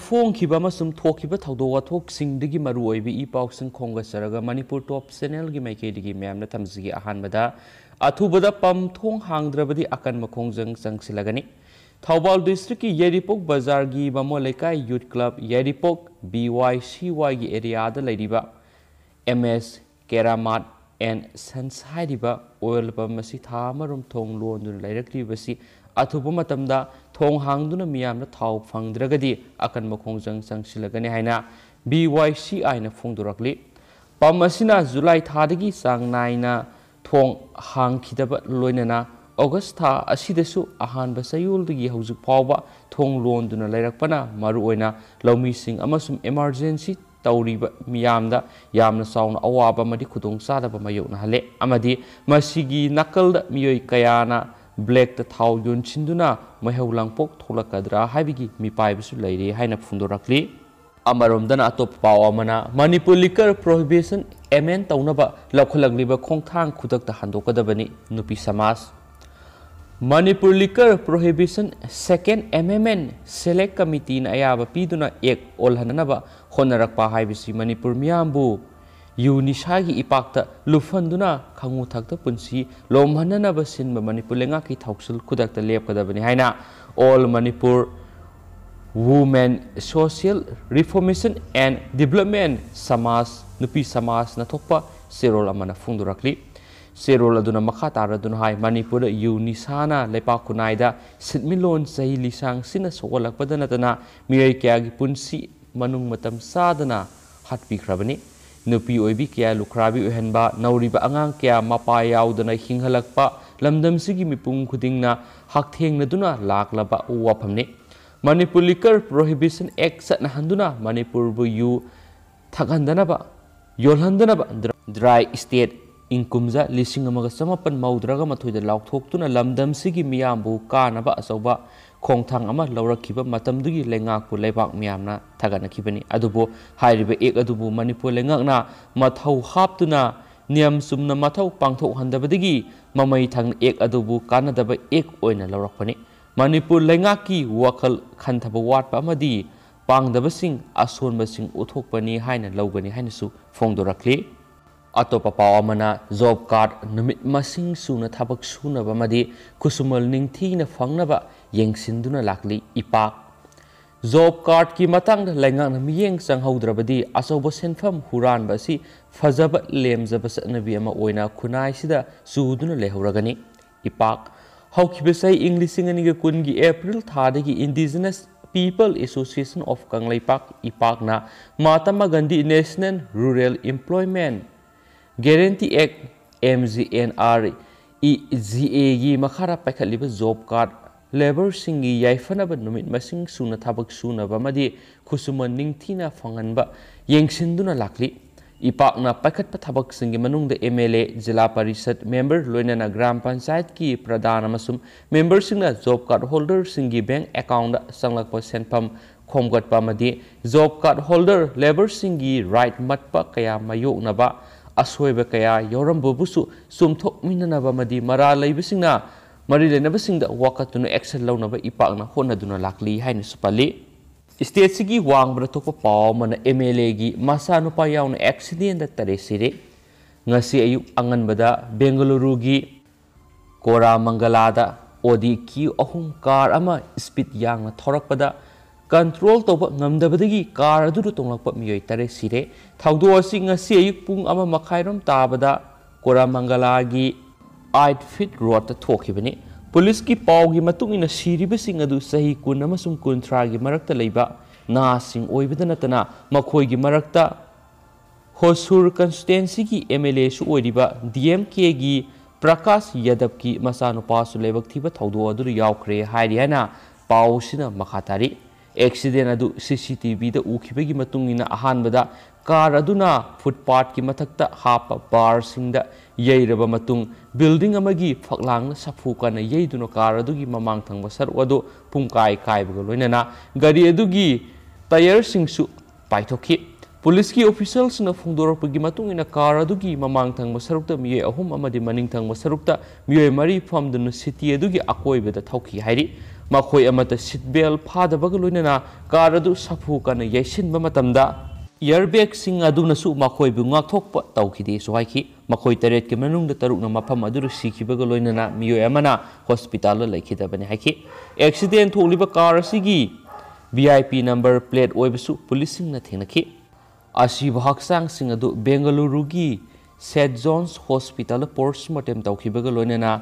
फोंगदोंगसर Manpur top channel की मैकेगी ma'am तमजी Ahmad अथुबद पम थो हाद्रब अकनम खोजी थौबा डिस्ट्रिक की यरीपोक बजार की बमो lake youth club Yairipok B Y C Y की एरिया एम एस कैरामाट एंड सन्स ओल पम्बी था लोन लेरक्रीब अथुब हांगदुना मियामना थाव फंगद्रगदी अकन मखोंजंग संगसिलगने हाइना बीवाईसीआई ना फोंदुरकली पम असिना जुलाई थादगी सांग नाइना था अहानब सयुलदगी हौजुक फावबा थोंग लोनदुना लेरकपना मरुओइना लौमीसिंग अमसुम इमरजेंसी तौरीब साउन अवाबा मदि खुदोंग सादबा मायोना नकलद मियोय कयाना ब्लैक थाउ योनचिंदुना महौ लांगपोक थोलकद्रा हाबिगी मिपाइबसु लैरे हाइना फुंदोरकली अमरोमदना अतोप पाव अमना लिकर प्रोहिबिशन एमेन तौनबा लौखलगलिबा खोंथांग खुदकता हंदोकदबनी नुपी समाज Manipur liquor prohibition second amendment select committee अयाब पीदुना एक ओलहननब होनरकपा हाइबिसी ꯌꯨ ꯅꯤꯁꯥꯒꯤ ꯏꯄꯥꯛꯇ ꯂꯨꯞꯐꯟꯗꯨꯅ ꯈꯪꯉꯨ ꯊꯛꯇ ꯄꯨꯟꯁꯤ ꯂꯣꯝꯍꯟꯅꯅꯕ ꯁꯤꯟꯕ ꯃꯅꯤꯄꯨꯔ ꯂꯩꯉꯥꯛꯀꯤ ꯊꯧꯁꯤꯜ ꯈꯨꯗꯛꯇ ꯂꯦꯞꯀꯗꯕꯅꯤ ꯍꯥꯏꯅ all Manipur women social reformation and development ꯁꯃꯥꯖ ꯅꯨꯄꯤ ꯁꯃꯥꯖꯅ ꯊꯣꯛꯄ ꯆꯦꯔꯣꯜ ꯑꯃꯅ ꯐꯣꯡꯗꯣꯔꯛꯂꯤ ꯆꯦꯔꯣꯜ ꯑꯗꯨꯅ ꯃꯈꯥ ꯇꯥꯔꯗꯨꯅ ꯍꯥꯏ ꯃꯅꯤꯄꯨꯔꯗ ꯌꯨ ꯅꯤꯁꯥꯅ ꯂꯩꯄꯥꯛ ꯈꯨꯟꯅꯥꯏꯗ ꯁꯤꯟꯃꯤꯠꯂꯣꯟ ꯆꯍꯤ ꯂꯤꯁꯥꯡꯁꯤꯅ ꯁꯣꯛꯍꯜꯂꯛꯄꯗ ꯅꯠꯇꯅ ꯃꯤꯑꯣꯏ ꯀꯌꯥꯒꯤ ꯄꯨꯟꯁꯤ ꯃꯅꯨꯡ ꯃꯇꯝ ꯆꯥꯗꯅ ꯍꯥꯠꯄꯤꯈ꯭ꯔꯕꯅꯤ नुपी ओइबी क्या लुखराबी ओहनबा नौरिबा अंगांग क्या मपा लमदमसिगी मिपुंग खुदिंगना हकथेंगनदुना लाकलबा वाफमने Manipur liquor prohibition act Manipur बु यू थकहंदनबा योलहंदनबा ड्राई स्टेट लिसिंग अमग समपन मौद्रग मथुइदा लाउथोक्तुना लमदमसिगी मियामबु कानबा अचौबा अदुबो हाइरिबा एक अदुबु मणिपुर लेंगाकना मथौ हापतुना नियम सुमना मथौ पांथोक ममई थंग एक अदुबु एक ओइना लौरखपनी मणिपुर वखल अमदी पांगदबसिंग असोनबसिंग उथोकपनी हाइना लौगनी फोंदोरखली अतोप पाव जॉब कार्ड मसिंग थबक सुनबमदी कुसुमल निंगथीना फंगनबा लाकली इपाक जॉब कार्ड की मतंग मियेंग चंगहौद्रबदी अचौब सेनफम हुरानबा असि फजब लेमजब ओइना खुनाइसिदा सुदुना लेहौरगनी अनिगा कुनगी April थादगी indigenous people association of Kangleipak इपाकना Mahatma Gandhi national rural employment guarantee act mgnr ega gi makhara paikhatliba job card labor singi yaifanaba numit masing suna thabak sunaba madi khusuman ningthina phanganba yengsinduna lakli ipakna paikhatpa thabak singi manungda mla jila parishad member loinana gram panchayat ki pradhan amasum member singna job card holder singi bank account sanglakpa senpham khomgatpa madi job card holder labor singi right matpa kaya mayoknaba ꯑꯁꯣꯏꯕ ꯀꯌꯥ ꯌꯥꯎꯔꯝꯕꯕꯨꯁꯨ ꯆꯨꯝꯊꯣꯛꯃꯤꯟꯅꯅꯕ ꯑꯃꯗꯤ ꯃꯔꯥ ꯂꯩꯕꯁꯤꯡꯅ ꯃꯔꯤ ꯂꯩꯅꯕꯁꯤꯡꯗ ꯋꯥꯀꯠꯇꯨꯅ action ꯂꯧꯅꯕ ꯏꯄꯥꯛꯅ ꯍꯣꯠꯅꯗꯨꯅ ꯂꯥꯛꯂꯤ ꯍꯥꯏꯅꯁꯨ ꯄꯜꯂꯤ ꯏꯁꯇꯦꯠꯁꯤꯒꯤ ꯋꯥꯡꯕꯗ ꯊꯣꯛꯄ ꯄꯥꯎ ꯑꯃꯅ ꯑꯦꯝ ꯑꯦꯜ ꯑꯦꯒꯤ ꯃꯆꯥꯅꯨꯄꯥ ꯌꯥꯎꯅ ꯑꯦꯛꯁꯤꯗꯦꯟꯗ ꯇꯔꯦꯠ ꯁꯤꯔꯦ ꯉꯁꯤ ꯑꯌꯨꯛ ꯑꯉꯟꯕꯗ ꯕꯦꯡꯒꯂꯨꯔꯨꯒꯤ ꯀꯣꯔꯥꯃꯪꯒꯂꯥꯗ ꯑꯣꯗꯤ ꯀ꯭ꯌꯨ ꯑꯍꯨꯝ ꯀꯥꯔ ꯑꯃ ꯁ꯭ꯄꯤꯗ ꯌꯥꯡꯅ ꯊꯧꯔꯛꯄꯗ ꯀꯟꯇ꯭ꯔꯣꯜ ꯇꯧꯕ ꯉꯝꯗꯕꯗꯒꯤ ꯀꯥꯔ ꯑꯗꯨꯗ ꯇꯣꯡꯂꯛꯄ ꯃꯤꯑꯣꯏ ꯇꯔꯦꯠ ꯁꯤꯔꯦ ꯊꯧꯗꯣꯛ ꯑꯁꯤ ꯉꯁꯤ ꯑꯌꯨꯛ ꯄꯨꯡ ꯑꯃ ꯃꯈꯥꯏꯔꯣꯝ ꯇꯥꯕꯗ ꯀꯣꯔꯥꯃꯪꯒꯂꯥꯒꯤ आइट फिट थोखिबनी पुलिस की पाव की मतुंग इन सिरिबसिंग अदु सही कुन अमसुम कुंथ्रागी मरक्ता लेबा नासिंग ओइबद नतना मखोइगी मरक्ता होसुर की ओइरिबा डीएमके गी प्रकाश यादव की थिबा थौदो हाना ꯑꯦꯛꯁꯤꯗꯦꯟ ꯑꯗꯨ ꯁꯤ ꯁꯤ ꯇꯤ ꯚꯤꯗ ꯎꯈꯤꯕꯒꯤ ꯃꯇꯨꯡꯏꯟꯅ ꯑꯍꯥꯟꯕꯗ ꯀꯥꯔ ꯑꯗꯨꯅ ꯐꯨꯠꯄꯥꯠꯀꯤ ꯃꯊꯛꯇ ꯍꯥꯞꯄ ꯕꯥꯔꯁꯤꯡꯗ ꯌꯩꯔꯕ ꯃꯇꯨꯡ ꯕꯤꯜꯗꯤꯡ ꯑꯃꯒꯤ ꯐꯛꯂꯥꯡꯅ ꯁꯥꯐꯨ ꯀꯟꯅ ꯌꯩꯗꯨꯅ ꯀꯥꯔ ꯑꯗꯨꯒꯤ ꯃꯃꯥꯡ ꯊꯪꯕ ꯁꯔꯨꯛ ꯑꯗꯨ ꯄꯨꯡꯀꯥꯏ ꯀꯥꯏꯕꯒ ꯂꯣꯏꯅꯅ ꯒꯥꯔꯤ ꯑꯗꯨꯒꯤ ꯇꯌꯔꯁꯤꯡꯁꯨ ꯄꯥꯏꯊꯣꯛꯈꯤ ꯄꯨꯂꯤꯁꯀꯤ ꯑꯣꯐꯤꯁꯦꯜꯁꯤꯡꯅ ꯐꯣꯡꯗꯣꯔꯛꯄꯒꯤ ꯃꯇꯨꯡꯏꯟꯅ ꯀꯥꯔ ꯑꯗꯨꯒꯤ ꯃꯃꯥꯡ ꯊꯪꯕ ꯁꯔꯨꯛꯇ ꯃꯤꯑꯣꯏ ꯑꯍꯨꯝ ꯑꯃꯗꯤ ꯃꯅꯤꯡ ꯊꯪꯕ ꯁꯔꯨꯛꯇ ꯃꯤꯑꯣꯏ ꯃꯔꯤ ꯐꯝꯗꯨꯅ ꯁꯤꯇꯤ ꯑꯗꯨꯒꯤ ꯑꯀꯣꯏꯕꯗ ꯊꯧꯈꯤ ꯍꯥꯏꯔꯤ ꯃꯈꯣꯏ ꯑꯃꯠꯇ ꯁꯤꯠ ꯕꯦꯜ ꯐꯥꯗꯕꯒ ꯂꯣꯏꯅꯅ ꯀꯥꯔ ꯑꯗꯨ ꯁꯥꯐꯨ ꯀꯟꯅ ꯌꯩꯁꯤꯟꯕ ꯃꯇꯝꯗ ꯏꯌꯔꯕꯦꯒꯁꯤꯡ ꯑꯗꯨꯅꯁꯨ ꯃꯈꯣꯏꯕꯨ ꯉꯥꯛꯊꯣꯛꯄ ꯇꯧꯈꯤꯗꯦꯁꯨ ꯍꯥꯏꯈꯤ ꯃꯈꯣꯏ ꯇꯔꯦꯠꯀꯤ ꯃꯅꯨꯡꯗ ꯇꯔꯨꯛꯅ ꯃꯐꯝ ꯑꯗꯨꯗ ꯁꯤꯈꯤꯕꯒ ꯂꯣꯏꯅꯅ ꯃꯤꯑꯣꯏ ꯑꯃꯅ ꯍꯣꯁꯄꯤꯇꯥꯜꯗ ꯂꯩꯈꯤꯗꯕꯅꯤ ꯍꯥꯏꯈꯤ ꯑꯦꯛꯁꯤꯗꯦꯟ ꯊꯣꯛꯂꯤꯕ ꯀꯥꯔ ꯑꯁꯤꯒꯤ V I P number plate ꯑꯣꯏꯕꯁꯨ ꯄꯨꯂꯤꯁꯁꯤꯡꯅ ꯊꯦꯡꯅꯈꯤ ꯑꯁꯤꯕ ꯍꯛꯆꯥꯡꯁꯤꯡ ꯑꯗꯨ ꯕꯦꯡꯒꯂꯨꯔꯨꯒꯤ ꯁꯦꯠ ꯖꯣꯟꯁ ꯍꯣꯁꯄꯤꯇꯥꯜꯗ ꯄꯣꯁꯃꯣꯔꯇꯦꯝ ꯇꯧꯈꯤꯕꯒ ꯂꯣꯏꯅꯅ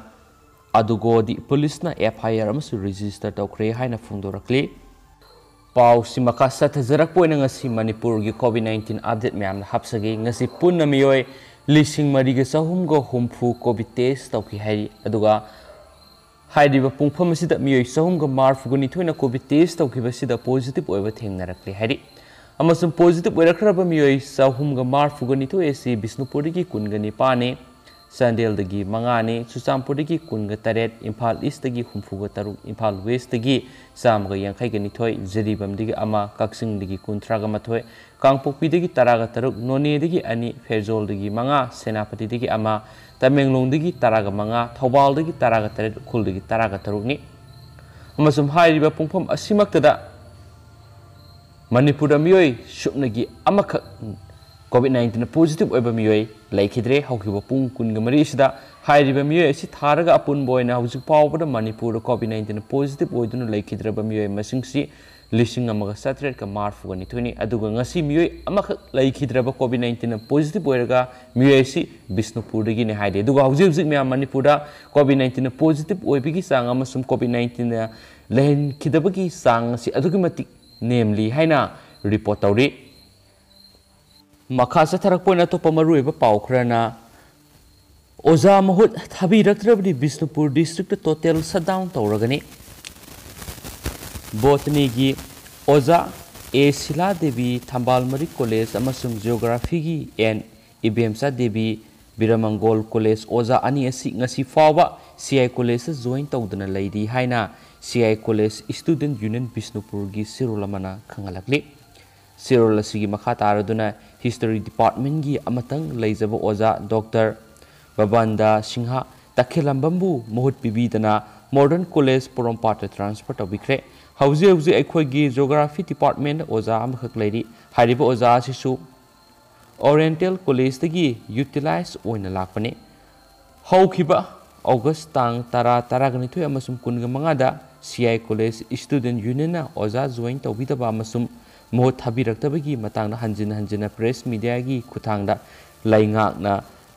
पुलिस ना एफआईआर अमसु रजिस्टर तौख्रे है फोंदोरक्ली पाव सिमका सथजरक पोइन ngasi manipur gi covid 19 update myam hapsagi ngasi punna miyoi lising mari ge sahum go humfu covid test मई चहुग मारफुग निथोन कोविड टेस्ट तौर पोजिटिव थेंगनरक्ले पोजिटिव मई चहुग मारफुग निथो विष्णुपुर की कुनग निपाने ꯆꯥꯟꯗꯦꯜꯗꯒꯤ ꯃꯉꯥꯅꯤ ꯆꯨꯔꯆꯥꯟꯄꯨꯔꯗꯒꯤ ꯀꯨꯟꯒ ꯇꯔꯦꯠ ꯏꯝꯐꯥꯜ ꯏꯁꯇꯒꯤ ꯍꯨꯝꯐꯨꯒ ꯇꯔꯨꯛ ꯏꯝꯐꯥꯜ ꯋꯦꯁꯇꯒꯤ ꯆꯥꯝꯃꯒ ꯌꯥꯡꯈꯩꯒ ꯅꯤꯊꯣꯏ ꯖꯤꯔꯤꯕꯝꯗꯒꯤ ꯑꯃ ꯀꯛꯆꯤꯡꯗꯒꯤ ꯀꯨꯟꯊ꯭ꯔꯥꯒ ꯃꯥꯊꯣꯏ ꯀꯥꯡꯄꯣꯛꯄꯤꯗꯒꯤ ꯇꯔꯥꯒ ꯇꯔꯨꯛ ꯅꯣꯅꯦꯗꯒꯤ ꯑꯅꯤ ꯐꯦꯔꯖꯣꯜꯗꯒꯤ ꯃꯉꯥ ꯁꯦꯅꯥꯄꯇꯤꯗꯒꯤ ꯑꯃ ꯇꯃꯦꯡꯂꯣꯡꯗꯒꯤ ꯇꯔꯥꯒ ꯃꯉꯥ ꯊꯧꯕꯥꯜꯗꯒꯤ ꯇꯔꯥꯒ ꯇꯔꯦꯠ ꯎꯈ꯭ꯔꯨꯜꯗꯒꯤ ꯇꯔꯥꯒ ꯇꯔꯨꯛꯅꯤ ꯑꯃꯁꯨꯡ ꯍꯥꯏꯔꯤꯕ ꯄꯨꯡꯐꯝ ꯑꯁꯤꯃꯛꯇꯗ ꯃꯅꯤꯄꯨꯔꯗ ꯃꯤꯑꯣꯏ ꯁꯨꯞꯅꯒꯤ ꯑꯃꯈꯛ ꯀꯣꯚꯤꯗ ꯅꯥꯏꯟꯇꯤꯟ ꯄꯣꯖꯤꯇꯤꯚ ꯑꯣꯏꯕ ꯃꯤꯑꯣꯏ ꯂꯩꯈꯤꯗ꯭ꯔꯦ ꯍꯧꯈꯤꯕ ꯄꯨꯡ ꯀꯨꯟꯒ ꯃꯔꯤꯁꯤꯗ ꯍꯥꯏꯔꯤꯕ ꯃꯤꯑꯣꯏ ꯑꯁꯤ ꯊꯥꯔꯒ ꯑꯄꯨꯟꯕ ꯑꯣꯏꯅ ꯍꯧꯖꯤꯛ ꯐꯥꯎꯕꯗ ꯃꯅꯤꯄꯨꯔꯗ ꯀꯣꯚꯤꯗ ꯅꯥꯏꯟꯇꯤꯟ ꯄꯣꯖꯤꯇꯤꯚ ꯑꯣꯏꯗꯨꯅ ꯂꯩꯈꯤꯗ꯭ꯔꯕ ꯃꯤꯑꯣꯏ ꯃꯁꯤꯡꯁꯤ ꯂꯤꯁꯤꯡ ꯑꯃꯒ ꯆꯥꯇ꯭ꯔꯦꯠꯀ ꯃꯔꯐꯨꯒ ꯅꯤꯊꯣꯏꯅꯤ ꯑꯗꯨꯒ ꯉꯁꯤ ꯃꯤꯑꯣꯏ ꯑꯃꯈꯛ ꯂꯩꯈꯤꯗ꯭ꯔꯕ ꯀꯣꯚꯤꯗ ꯅꯥꯏꯟꯇꯤꯟ ꯄꯣꯖꯤꯇꯤꯚ ꯑꯣꯏꯔꯒ ꯃꯤꯑꯣꯏ ꯑꯁꯤ ꯕꯤꯁꯅꯨꯄꯨꯔꯗꯒꯤꯅꯤ ꯍꯥꯏꯗꯤ ꯑꯗꯨꯒ ꯍꯧꯖꯤꯛ ꯍꯧꯖꯤꯛ ꯃꯌꯥꯝ ꯃꯅꯤꯄꯨꯔꯗ ꯀꯣꯚꯤꯗ ꯅꯥꯏꯟꯇꯤꯟ ꯄꯣꯖꯤꯇꯤꯚ ꯑꯣꯏꯕꯒꯤ ꯆꯥꯡ ꯑꯃꯁꯨꯡ ꯀꯣꯚꯤꯗ ꯅꯥꯏꯟꯇꯤꯟꯅ ꯂꯩꯍꯟꯈꯤꯗꯕꯒꯤ ꯆꯥꯡ ꯑꯁꯤ ꯑꯗꯨꯛꯀꯤ ꯃꯇꯤꯛ ꯅꯦꯝꯂꯤ ꯍꯥꯏꯅ ꯔꯤꯄꯣꯔꯠ ꯇꯧꯔꯤ ꯃꯈꯥ ꯆꯠꯊꯔꯛꯄ ꯑꯣꯏꯅ ꯑꯇꯣꯞꯄ ꯃꯔꯨꯑꯣꯏꯕ ꯄꯥꯎ ꯈꯔꯅ ꯑꯣꯖꯥ ꯃꯍꯨꯠ ꯊꯥꯕꯤꯔꯛꯇ꯭ꯔꯕꯗꯤ ꯕꯤꯁꯅꯨꯄꯨꯔ ꯗꯤꯁꯇ꯭ꯔꯤꯛꯇ ꯇꯣꯇꯦꯜ ꯁꯠꯗꯥꯎꯟ ꯇꯧꯔꯒꯅꯤ ꯕꯣꯇꯅꯤꯒꯤ ꯑꯣꯖꯥ ꯑꯦ ꯁꯤꯂꯥ ꯗꯦꯕꯤ ꯊꯝꯕꯥꯜ ꯃꯔꯤ ꯀꯣꯂꯦꯖ ꯑꯃꯁꯨꯡ ꯖꯤꯑꯣꯒ꯭ꯔꯥꯐꯤꯒꯤ ꯑꯦꯟ ꯏꯕꯦꯝꯆꯥ ꯗꯦꯕꯤ ꯕꯤꯔꯃꯪꯒꯣꯜ ꯀꯣꯂꯦꯖ ꯑꯣꯖꯥ ꯑꯅꯤ ꯑꯁꯤ ꯉꯁꯤ ꯐꯥꯎꯕ ꯁꯤ ꯑꯥꯏ ꯀꯣꯂꯦꯖꯇ ꯖꯣꯏꯟ ꯇꯧꯗꯨꯅ ꯂꯩꯔꯤ ꯍꯥꯏꯅ C I college student union ꯕꯤꯁꯅꯨꯄꯨꯔꯒꯤ ꯁꯤꯔꯣꯜ ꯑꯃꯅ ꯈꯪꯍꯜꯂꯛꯂꯤ ꯁꯤꯔꯣꯜ ꯑꯁꯤꯒꯤ ꯃꯈꯥ ꯇꯥꯔꯗꯨꯅ ꯍꯤꯁꯇꯣꯔꯤ ꯗꯤꯄꯥꯔꯠꯃꯦꯟꯠꯒꯤ ꯑꯃꯇꯪ ꯂꯩꯖꯕ ꯑꯣꯖꯥ ꯗꯣꯛꯇꯔ ꯕꯕꯥꯟꯗ ꯁꯤꯡꯍ ꯇꯈꯦꯂꯝꯕꯝꯕꯨ ꯃꯍꯨꯠ ꯄꯤꯕꯤꯗꯅ ꯃꯣꯗꯔꯟ ꯀꯣꯂꯦꯖ ꯄꯣꯔꯣꯝꯄꯥꯠꯇ ꯇ꯭ꯔꯥꯟꯁꯐꯔ ꯇꯧꯕꯤꯈ꯭ꯔꯦ ꯍꯧꯖꯤꯛ ꯍꯧꯖꯤꯛ ꯑꯩꯈꯣꯏꯒꯤ ꯖꯤꯑꯣꯒ꯭ꯔꯥꯐꯤ ꯗꯤꯄꯥꯔꯠꯃꯦꯟꯠ ꯑꯣꯖꯥ ꯑꯃꯈꯛ ꯂꯩꯔꯤ ꯍꯥꯏꯔꯤꯕ ꯑꯣꯖꯥ ꯑꯁꯤꯁꯨ ꯑꯣꯔꯤꯌꯦꯟꯇꯦꯜ ꯀꯣꯂꯦꯖꯇꯒꯤ ꯌꯨꯇꯤꯂꯥꯏꯖ ꯑꯣꯏꯅ ꯂꯥꯛꯄꯅꯤ ꯍꯧꯈꯤꯕ ꯑꯣꯒꯁ ꯇꯥꯡ ꯇꯔꯥ ꯇꯔꯥꯒꯅꯤꯊꯣꯏ ꯑꯃꯁꯨꯡ ꯀꯨꯟꯒ ꯃꯉꯥꯗ ꯁꯤ ꯑꯥꯏ ꯀꯣꯂꯦꯖ ꯁ꯭ꯇꯨꯗꯦꯟꯠ ꯌꯨꯅꯤꯌꯟꯅ ꯑꯣꯖꯥ ꯖꯣꯏꯟ ꯇꯧꯕꯤꯗꯕ ꯑꯃꯁꯨꯡ ꯃꯍꯨꯠ ꯊꯥꯕꯤꯔꯛꯇꯕꯒꯤ ꯃꯇꯥꯡꯗ ꯍꯟꯖꯤꯟ ꯍꯟꯖꯤꯟꯅ ꯄ꯭ꯔꯦꯁ ꯃꯤꯗꯤꯌꯥꯒꯤ ꯈꯨꯠꯊꯥꯡꯗ ꯂꯩꯉꯥꯛꯅ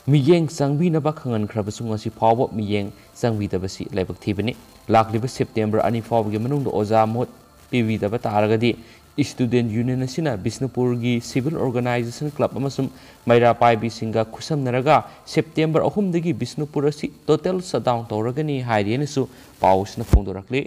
ꯃꯤꯠꯌꯦꯡ ꯆꯪꯕꯤꯅꯕ ꯈꯪꯍꯟꯈ꯭ꯔꯕꯁꯨ ꯉꯁꯤ ꯐꯥꯎꯕ ꯃꯤꯠꯌꯦꯡ ꯆꯪꯕꯤꯗꯕꯁꯤ ꯂꯥꯏꯕꯛ ꯊꯤꯕꯅꯤ ꯂꯥꯛꯂꯤꯕ ꯁꯦꯞꯇꯦꯝꯕꯔ ꯑꯅꯤ ꯐꯥꯎꯕꯒꯤ ꯃꯅꯨꯡꯗ ꯑꯣꯖꯥ ꯃꯍꯨꯠ ꯄꯤꯕꯤꯗꯕ ꯇꯥꯔꯒꯗꯤ ꯁ꯭ꯇꯨꯗꯦꯟꯠ ꯌꯨꯅꯤꯌꯟ ꯑꯁꯤꯅ ꯕꯤꯁꯅꯨꯄꯨꯔꯒꯤ ꯁꯤꯚꯤꯜ ꯑꯣꯔꯒꯅꯥꯏꯖꯦꯁꯟ ꯀ꯭ꯂꯕ ꯑꯃꯁꯨꯡ ꯃꯩꯔꯥ ꯄꯥꯏꯕꯤꯁꯤꯡꯒ ꯈꯨꯠꯁꯝꯅꯔꯒ ꯁꯦꯞꯇꯦꯝꯕꯔ ꯑꯍꯨꯝꯗꯒꯤ ꯕꯤꯁꯅꯨꯄꯨꯔ ꯑꯁꯤ ꯇꯣꯇꯦꯜ ꯁꯠꯗꯥꯎꯟ ꯇꯧꯔꯒꯅꯤ ꯍꯥꯏꯔꯦꯅꯁꯨ ꯄꯥꯎꯁꯤꯅ ꯐꯣꯡꯗꯣꯔꯛꯂꯤ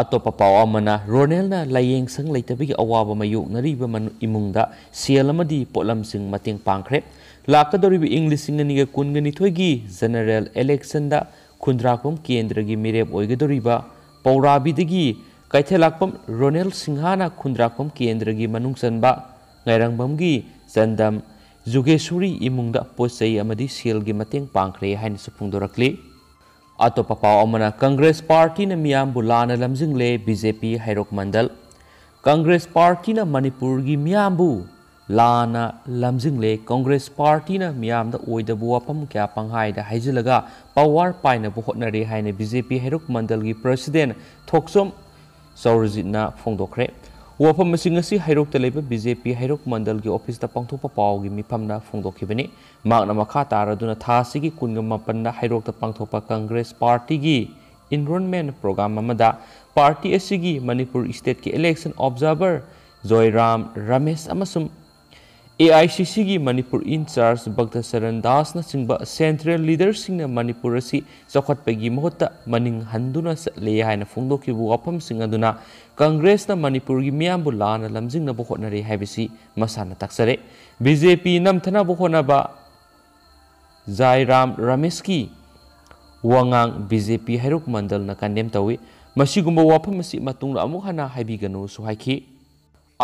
ꯑꯇꯣꯞꯄ ꯄꯥꯎ ꯑꯃꯅ ꯔꯣꯅꯦꯜꯅ ꯂꯥꯏꯌꯦꯡꯁꯪ ꯂꯩꯇꯕꯒꯤ ꯑꯋꯥꯕ ꯃꯥꯌꯣꯛꯅꯔꯤꯕ ꯏꯃꯨꯡꯗ ꯁꯦꯜ ꯑꯃꯗꯤ ꯄꯣꯠꯂꯝꯁꯤꯡ ꯃꯇꯦꯡ ꯄꯥꯡꯈ꯭ꯔꯦ ꯂꯥꯛꯀꯗꯧꯔꯤꯕ ꯏꯪ ꯂꯤꯁꯤꯡ ꯑꯅꯤꯒ ꯀꯨꯟꯒ ꯅꯤꯊꯣꯏꯒꯤ ꯖꯦꯅꯔꯦꯜ ꯑꯦꯂꯦꯛꯁꯟꯗ ꯈꯨꯟꯗ꯭ꯔꯥꯛꯄꯝ ꯀꯦꯟꯗ꯭ꯔꯒꯤ ꯃꯤꯔꯦꯞ ꯑꯣꯏꯒꯗꯧꯔꯤꯕ ꯄꯧꯔꯥꯕꯤꯗꯒꯤ ꯀꯩꯊꯦꯜꯂꯥꯛꯄꯝ ꯔꯣꯅꯦꯜ ꯁꯤꯡꯍꯥꯅ ꯈꯨꯟꯗ꯭ꯔꯥꯛꯄꯝ ꯀꯦꯟꯗ꯭ꯔꯒꯤ ꯃꯅꯨꯡ ꯆꯟꯕ ꯉꯥꯏꯔꯪꯕꯝꯒꯤ ꯆꯟꯗꯝ ꯖꯨꯒꯦꯁꯨꯔꯤ ꯏꯃꯨꯡꯗ ꯄꯣꯠ ꯆꯩ ꯑꯃꯗꯤ ꯁꯦꯜꯒꯤ ꯃꯇꯦꯡ ꯄꯥꯡꯈ꯭ꯔꯦ ꯍꯥꯏꯅꯁꯨ ꯐꯣꯡꯗꯣꯔꯛꯂꯤ अतोप पाव कांग्रेस पार्टी मियाम लाना लमजिंगले बीजेपी हैरोक मंडल कांग्रेस पार्टी ने मणिपुर की मियाम लाना लमजिंगले कांग्रेस पार्टी मियाम वफम क्या पंगाइद हाइजिलग पावर पाइनब होटनरे बीजेपी हैरोक मंडल की प्रेसीडेंट थोक्सम सौरजीत फोंदोखरे वफम हईरोक्त बी मंडल की ऑफ़िस पाथोप पाव की मीफम फोदी मखा तारदन था कुन पाथोप कंग्रेस पार्टी की enrolment programme party Manipur state की इलेक्शन ऑब्जर्वर जयराम रमेश अमसुम AICC की मणिपुर इंचार्ज भक्त शरण दास नचिंग सेंट्रल लीडर सिंह मणिपुर असि चौखटपगी महुत मनिंग हंदुना चले हाइन फोंदोखिबु वाफम सिंह अदुना कांग्रेस न मणिपुर की मियाम लान लमजिंग न होटनरे हाइबसी मसाना तक्सरे बीजेपी नमथना होनबा जायराम रमेश की वांगांग बीजेपी हैरुक मंडल न कंडेम तवी मसिगुम्बा वाफम असि मतुंग अमुक हना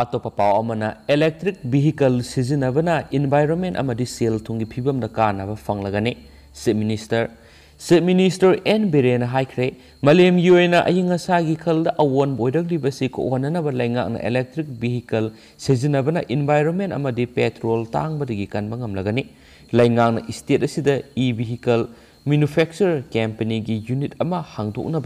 atopa paw electric vehicle sizinabana environment amadi sel thungi phibam da kanaba fanglagani se minister. Se minister n. Biren haikre malayam un ayinga sagi khalda awon di basi ko wanana ba lenga na electric vehicle sizinabana environment amadi petrol tang badigi kanbangam lagani lenga state asida e vehicle manufacture company की unit हांगदों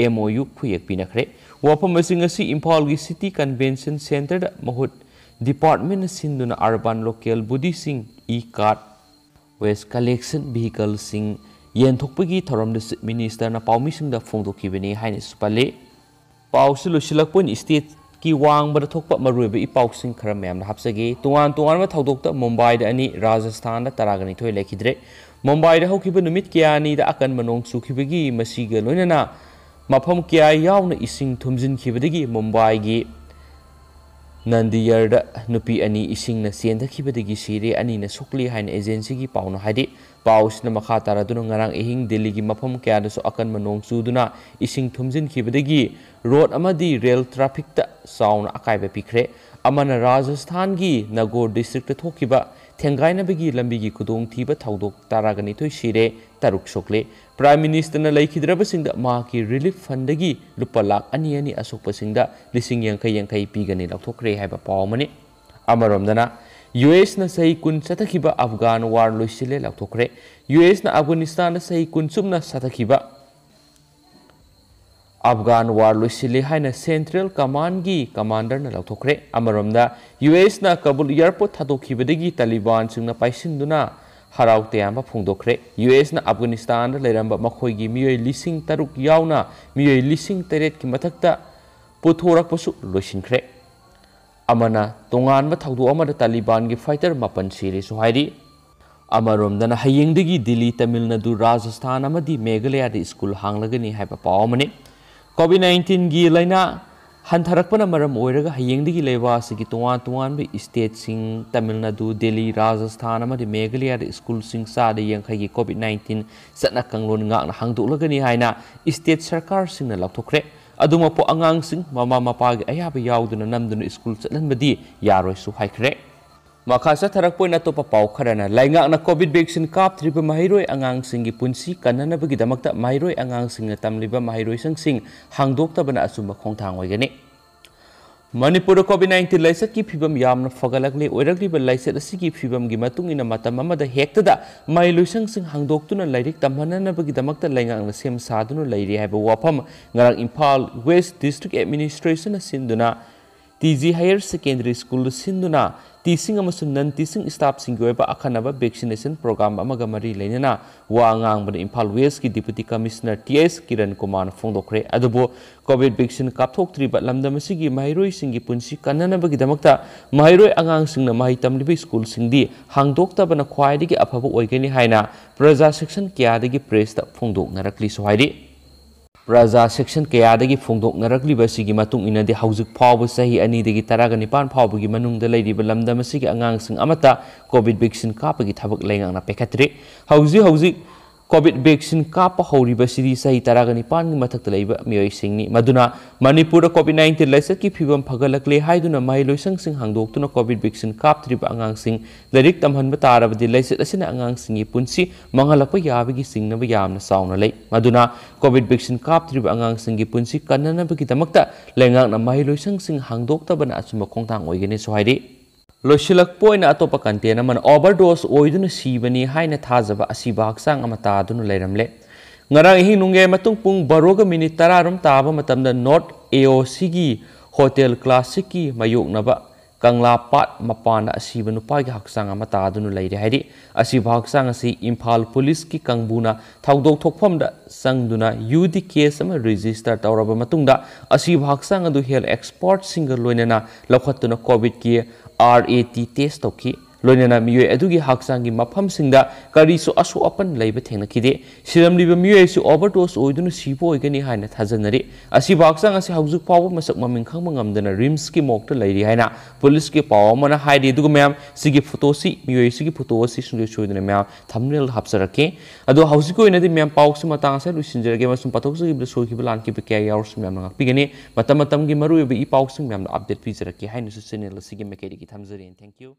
M O U खुयेपीनखरे वाफम Imphal city convention centre महुत department सिंधुना urban local बुदी Singh e card waste collection vehicle Singh येंथोपगी थौरम minister पामी फोंदोकीबने पले पाउस लुसिलकपुन स्टेट की वांगबद थोप मरुब खर मैम हापसगे तोान तोान थौदोक्त मुंबई अनी राजस्थान तरागनी थोय लेखिद्रे ꯃꯨꯝꯕꯥꯏꯗ ꯍꯧꯈꯤꯕ ꯅꯨꯃꯤꯠ ꯀꯌꯥꯅꯤꯗ ꯑꯀꯟꯕ ꯅꯣꯡ ꯆꯨꯈꯤꯕꯒꯤ ꯃꯁꯤꯒ ꯂꯣꯏꯅꯅ ꯃꯐꯝ ꯀꯌꯥ ꯌꯥꯎꯅ ꯏꯁꯤꯡ ꯊꯨꯝꯖꯤꯟꯈꯤꯕꯗꯒꯤ ꯃꯨꯝꯕꯥꯏꯒꯤ ꯅꯟꯗꯤꯌꯔꯗ ꯅꯨꯄꯤ ꯑꯅꯤ ꯏꯁꯤꯡꯅ ꯆꯦꯟꯊꯈꯤꯕꯗꯒꯤ ꯁꯤꯔꯦ ꯑꯅꯤꯅ ꯁꯣꯛꯂꯤ ꯍꯥꯏꯅ ꯑꯦꯖꯦꯟꯁꯤꯒꯤ ꯄꯥꯎꯅ ꯍꯥꯏꯔꯤ ꯄꯥꯎꯁꯤꯅ ꯃꯈꯥ ꯇꯥꯔꯗꯨꯅ ꯉꯔꯥꯡ ꯑꯍꯤꯡ ꯗꯤꯜꯂꯤꯒꯤ ꯃꯐꯝ ꯀꯌꯥꯗꯁꯨ ꯑꯀꯟꯕ ꯅꯣꯡ ꯆꯨꯗꯨꯅ ꯏꯁꯤꯡ ꯊꯨꯝꯖꯤꯟꯈꯤꯕꯗꯒꯤ ꯔꯣꯗ ꯑꯃꯗꯤ ꯔꯦꯜ ꯇ꯭ꯔꯥꯐꯤꯛꯇ ꯆꯥꯎꯅ ꯑꯀꯥꯏꯕ ꯄꯤꯈ꯭ꯔꯦ ꯑꯃꯅ ꯔꯥꯖꯁꯊꯥꯟꯒꯤ ꯅꯒꯣꯔ ꯗꯤꯁꯇ꯭ꯔꯤꯛꯇ ꯊꯣꯛꯈꯤꯕ ꯊꯦꯡꯒꯥꯏꯅꯕꯒꯤ ꯂꯝꯕꯤꯒꯤ ꯈꯨꯗꯣꯡꯊꯤꯕ ꯊꯧꯗꯣꯛ ꯇꯔꯥꯒꯅꯤꯊꯣꯏ ꯁꯤꯔꯦ ꯇꯔꯨꯛ ꯁꯣꯛꯂꯦ ꯄ꯭ꯔꯥꯏꯝ ꯃꯤꯅꯤꯁꯇꯔꯅ ꯂꯩꯈꯤꯗ꯭ꯔꯕꯁꯤꯡꯗ ꯃꯍꯥꯛꯀꯤ ꯔꯤꯂꯤꯐ ꯐꯟꯗꯒꯤ ꯂꯨꯄꯥ ꯂꯥꯛ ꯑꯅꯤ ꯑꯅꯤ ꯑꯁꯣꯛꯄꯁꯤꯡꯗ ꯂꯤꯁꯤꯡ ꯌꯥꯡꯈꯩ ꯌꯥꯡꯈꯩ ꯄꯤꯒꯅꯤ ꯂꯧꯊꯣꯛꯈ꯭ꯔꯦ ꯍꯥꯏꯕ ꯄꯥꯎ ꯑꯃꯅꯤ ꯑꯃꯔꯣꯝꯗꯅ ꯌꯨ ꯑꯦꯁꯅ ꯆꯍꯤ ꯀꯨꯟ ꯆꯠꯊꯈꯤꯕ ꯑꯐꯒꯥꯟ ꯋꯥꯔ ꯂꯣꯏꯁꯤꯜꯂꯦ ꯂꯥꯎꯊꯣꯛꯈ꯭ꯔꯦ ꯌꯨ ꯑꯦꯁꯅ ꯑꯐꯒꯥꯅꯤꯁꯇꯥꯟꯗ ꯆꯍꯤ ꯀꯨꯟ ꯆꯨꯞꯅ ꯆꯠꯊꯈꯤꯕ ꯑꯐꯒꯥꯟ ꯋꯥꯔ ꯂꯣꯏꯁꯤꯜꯂꯦ ꯍꯥꯏꯅ ꯁꯦꯟꯇ꯭ꯔꯦꯜ ꯀꯃꯥꯟꯒꯤ ꯀꯃꯥꯟꯗꯔꯅ ꯂꯥꯎꯊꯣꯛꯈ꯭ꯔꯦ ꯑꯃꯔꯣꯝꯗ ꯌꯨ ꯑꯦꯁꯅ ꯀꯕꯨꯜ ꯏꯌꯥꯔꯄꯣꯔꯠ ꯊꯥꯗꯣꯛꯈꯤꯕꯗꯒꯤ ꯇꯥꯂꯤꯕꯥꯟꯁꯤꯡꯅ ꯄꯥꯏꯁꯤꯟꯗꯨꯅ ꯍꯔꯥꯎ ꯇꯌꯥꯝꯕ ꯐꯣꯡꯗꯣꯛꯈ꯭ꯔꯦ ꯌꯨ ꯑꯦꯁꯅ ꯑꯐꯒꯥꯅꯤꯁꯇꯥꯟꯗ ꯂꯩꯔꯝꯕ ꯃꯈꯣꯏꯒꯤ ꯃꯤꯑꯣꯏ ꯂꯤꯁꯤꯡ ꯇꯔꯨꯛ ꯌꯥꯎꯅ ꯃꯤꯑꯣꯏ ꯂꯤꯁꯤꯡ ꯇꯔꯦꯠꯀꯤ ꯃꯊꯛꯇ ꯄꯨꯊꯣꯔꯛꯄꯁꯨ ꯂꯣꯏꯁꯤꯟꯈ꯭ꯔꯦ ꯑꯃꯅ ꯇꯣꯉꯥꯟꯕ ꯊꯧꯗꯣꯛ ꯑꯃꯗ ꯇꯥꯂꯤꯕꯥꯟꯒꯤ ꯐꯥꯏꯇꯔ ꯃꯥꯄꯟ ꯁꯤꯔꯦꯁꯨ ꯍꯥꯏꯔꯤ ꯑꯃꯔꯣꯝꯗꯅ ꯍꯌꯦꯡꯗꯒꯤ ꯗꯤꯜꯂꯤ ꯇꯃꯤꯜ ꯅꯥꯗꯨ ꯔꯥꯖꯁꯊꯥꯟ ꯑꯃꯗꯤ ꯃꯦꯘꯥꯂꯌꯥꯗ ꯁ꯭ꯀꯨꯜ ꯍꯥꯡꯂꯒꯅꯤ ꯍꯥꯏꯕ ꯄꯥꯎ ꯑꯃꯅꯤ ꯀꯣꯚꯤꯗ ꯅꯥꯏꯟꯇꯤꯟꯒꯤ ꯂꯥꯏꯅꯥ ꯍꯟꯊꯔꯛꯄꯅ ꯃꯔꯝ ꯑꯣꯏꯔꯒ ꯍꯌꯦꯡꯗꯒꯤ ꯂꯩꯕꯥꯛ ꯑꯁꯤꯒꯤ ꯇꯣꯉꯥꯟ ꯇꯣꯉꯥꯟꯕ ꯏꯁꯇꯦꯠꯁꯤꯡ ꯇꯃꯤꯜ ꯅꯥꯗꯨ ꯗꯦꯜꯂꯤ ꯔꯥꯖꯁꯊꯥꯟ ꯑꯃꯗꯤ ꯃꯦꯘꯥꯂꯌꯥꯗ ꯁ꯭ꯀꯨꯜꯁꯤꯡ ꯆꯥꯗ ꯌꯥꯡꯈꯩꯒꯤ ꯀꯣꯚꯤꯗ ꯅꯥꯏꯟꯇꯤꯟ ꯆꯠꯅ ꯀꯥꯡꯂꯣꯟ ꯉꯥꯛꯅ ꯍꯥꯡꯗꯣꯛꯂꯒꯅꯤ ꯍꯥꯏꯅ ꯏꯁꯇꯦꯠ ꯁꯔꯀꯥꯔꯁꯤꯡꯅ ꯂꯥꯎꯊꯣꯛꯈ꯭ꯔꯦ ꯑꯗꯨꯃꯛꯄꯨ ꯑꯉꯥꯡꯁꯤꯡ ꯃꯃꯥ ꯃꯄꯥꯒꯤ ꯑꯌꯥꯕ ꯌꯥꯎꯗꯨꯅ ꯅꯝꯗꯨꯅ ꯁ꯭ꯀꯨꯜ ꯆꯠꯍꯟꯕꯗꯤ ꯌꯥꯔꯣꯏꯁꯨ ꯍꯥꯏꯈ꯭ꯔꯦ माखासा थरकपोइन अतोप पाव खरना लाइंगाकना कोविड वैक्सीन कापथ्रिब माहिरोय आंगांसिंगी पुंसी कननबगिदमक्त माहिरोय आंगांसिंगना तमलिब माहिरोयसंसिंग हांगदोक्तबना असुम खोंथांग होयगने कोविड 19 लाइसेट की फीवम यामन फगलगले ओइरगलिब फीवम असिगी फिबम गी मतुंग इन मतम अमद हेक्तदा माहिरोयसंसिंग हांगदोक्तुना सेम सादुनु लाइरि हाइब वाफम ngara west district administration T TG higher secondary school सिंधना teaching none teaching staff सिंग ओइबा अखनब वैक्सीनेशन प्रोग्राम मरी लेना वा आंगांग इम्फाल वेस्ट की deputy commissioner TS Kiran Kumar फोदे अदबो कोविड वैक्सीन कापथोक्त्रिब लमदम सिगी महरोय सिंगी पुंसी कननबगिदमक्त महरोय आंगांग स्कूल सिंगदी खाई ख्वाइदिगी अफब ओइगनि प्रजा सेक्शन क्या प्रेसता फोंदोखनरकली ꯄ꯭ꯔꯖꯥ ꯁꯦꯛꯁꯟ ꯀꯌꯥꯗꯒꯤ ꯐꯣꯡꯗꯣꯛꯅꯔꯛꯂꯤꯕꯁꯤꯒꯤ ꯃꯇꯨꯡ ꯏꯟꯅꯗꯤ ꯍꯧꯖꯤꯛ ꯐꯥꯎꯕ ꯆꯍꯤ ꯑꯅꯤꯗꯒꯤ ꯇꯔꯥꯒ ꯅꯤꯄꯥꯟ ꯐꯥꯎꯕꯒꯤ ꯃꯅꯨꯡꯗ ꯂꯩꯔꯤꯕ ꯂꯝꯗꯝ ꯑꯁꯤꯒꯤ ꯑꯉꯥꯡꯁꯤꯡ ꯑꯃꯠꯇ ꯀꯣꯚꯤꯗ ꯚꯦꯛꯁꯤꯟ ꯀꯥꯞꯄꯒꯤ ꯊꯕꯛ ꯂꯩꯉꯥꯛꯅ ꯄꯥꯏꯈꯠꯇ꯭ꯔꯤ ꯍꯧꯖꯤꯛ ꯍꯧꯖꯤꯛ ꯀꯣꯚꯤꯗ ꯚꯦꯛꯁꯤꯟ ꯀꯥꯞꯄ ꯍꯧꯔꯤꯕꯁꯤꯗꯤ ꯆꯍꯤ ꯇꯔꯥꯒ ꯅꯤꯄꯥꯟꯒꯤ ꯃꯊꯛꯇ ꯂꯩꯕ ꯃꯤꯑꯣꯏꯁꯤꯡꯅꯤ ꯃꯗꯨꯅ ꯃꯅꯤꯄꯨꯔꯗ ꯀꯣꯚꯤꯗ ꯅꯥꯏꯟꯇꯤꯟ ꯂꯥꯏꯆꯠꯀꯤ ꯐꯤꯕꯝ ꯐꯒꯠꯂꯛꯂꯦ ꯍꯥꯏꯗꯨꯅ ꯃꯍꯩꯂꯣꯏꯁꯪꯁꯤꯡ ꯍꯥꯡꯗꯣꯛꯇꯨꯅ ꯀꯣꯚꯤꯗ ꯚꯦꯛꯁꯤꯟ ꯀꯥꯞꯇ꯭ꯔꯤꯕ ꯑꯉꯥꯡꯁꯤꯡ ꯂꯥꯏꯔꯤꯛ ꯇꯝꯍꯟꯕ ꯇꯥꯔꯕꯗꯤ ꯂꯥꯏꯆꯠ ꯑꯁꯤꯅ ꯑꯉꯥꯡꯁꯤꯡꯒꯤ ꯄꯨꯟꯁꯤ ꯃꯥꯡꯍꯜꯂꯛꯄ ꯌꯥꯕꯒꯤ ꯆꯤꯡꯅꯕ ꯌꯥꯝꯅ ꯆꯥꯎꯅ ꯂꯩ ꯃꯗꯨꯅ ꯀꯣꯚꯤꯗ ꯚꯦꯛꯁꯤꯟ ꯀꯥꯞꯇ꯭ꯔꯤꯕ ꯑꯉꯥꯡꯁꯤꯡꯒꯤ ꯄꯨꯟꯁꯤ ꯀꯟꯅꯅꯕꯒꯤꯗꯃꯛꯇ ꯂꯩꯉꯥꯛꯅ ꯃꯍꯩꯂꯣꯏꯁꯪꯁꯤꯡ ꯍꯥꯡꯗꯣꯛꯇꯕꯅ ꯑꯆꯨꯝꯕ ꯈꯣꯡꯊꯥꯡ ꯑꯣꯏꯒꯅꯤꯁꯨ ꯍꯥꯏꯔꯤ लोइसिलक्प होइन अतोप कन्टेन अमन ओभरडोस ओइदुन सिबनी हाइन थाजब असिब हक्साङ अमा तादुन लैरमले ngara hi nungge matung pung baroga minit tararum taba matamda north aoc gi hotel classic gi mayuk naba kangla pat mapana asiba nupa gi haksanga mata adunu leire hairi asiba haksanga si imphal police ki kangbuna thaudok thokpham da sangduna ud case ma register tawraba matungda asiba haksanga du health expert singa loinena lakhatuna covid ki RAT テスト機 लेबे थेंगनखिदे सिरमलिबे मियोयसु overdose ओइदुनु सिपो ओइगनि हाइना थाजनरि असि बाक्सांग असि हाउजुक पाव मसक ममिंग खंग मंगमदना RIMS की मोक्ट लैरि हाइना police के पाव मना हाइदि दुगु ma'am सिगी photo सि मियोय सिगी photo सि सुंदे सोइदने ma'am thumbnail हापसरके अदो हाउजुक ओइनदि मैम पाव सि मतांग से लुसिंजरगे मसुम पतोक सि सोइखिबे लान की के यावर्स मैम नंग पिगनि मतम मतम की मरु ई पाव सि मैम अपडेट पिजरके हाइना सु चैनल सिगी मेकेरि की थमजरि थैंक यू